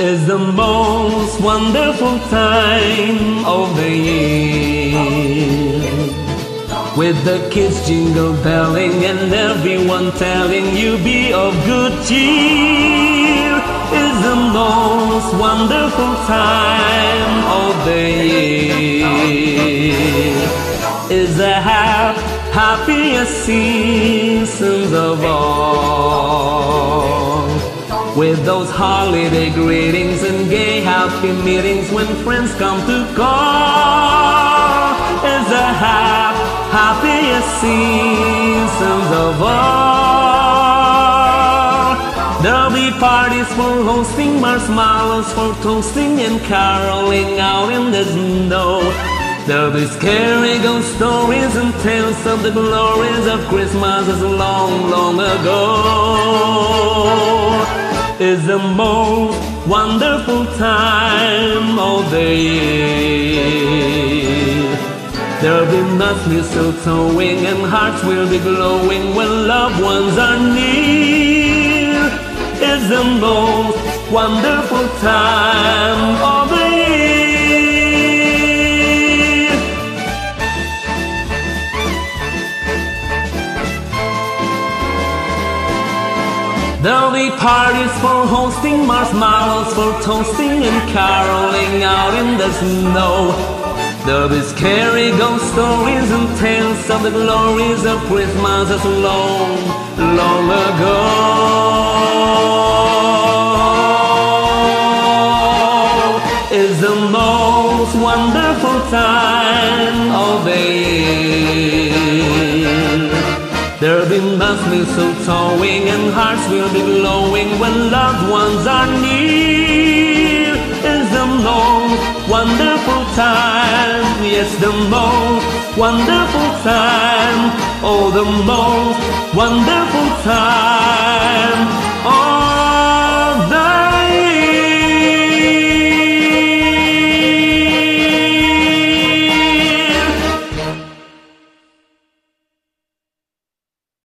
is the most wonderful time of the year. With the kids jingle belling and everyone telling you be of good cheer is the most wonderful time of the year. Is the hap happiest seasons of all. With those holiday greetings and gay happy meetings when friends come to call is the hap happiest seasons of all. There'll be parties for hosting, marshmallows for toasting and caroling out in the snow. There'll be scary ghost stories and tales of the glories of Christmas as long, long ago. Is the most wonderful time of the year. There'll be nuts mistletoeing and hearts will be glowing when loved ones are near. It's the most wonderful time There'll be parties for hosting, marshmallows for toasting, and caroling out in the snow. There'll be scary ghost stories and tales of the glories of Christmas as long, long ago. Is the most wonderful time of the year. There'll be nuts mistletoeing and hearts will be glowing when loved ones are near. It's the most wonderful time, yes, the most wonderful time, oh, the most wonderful time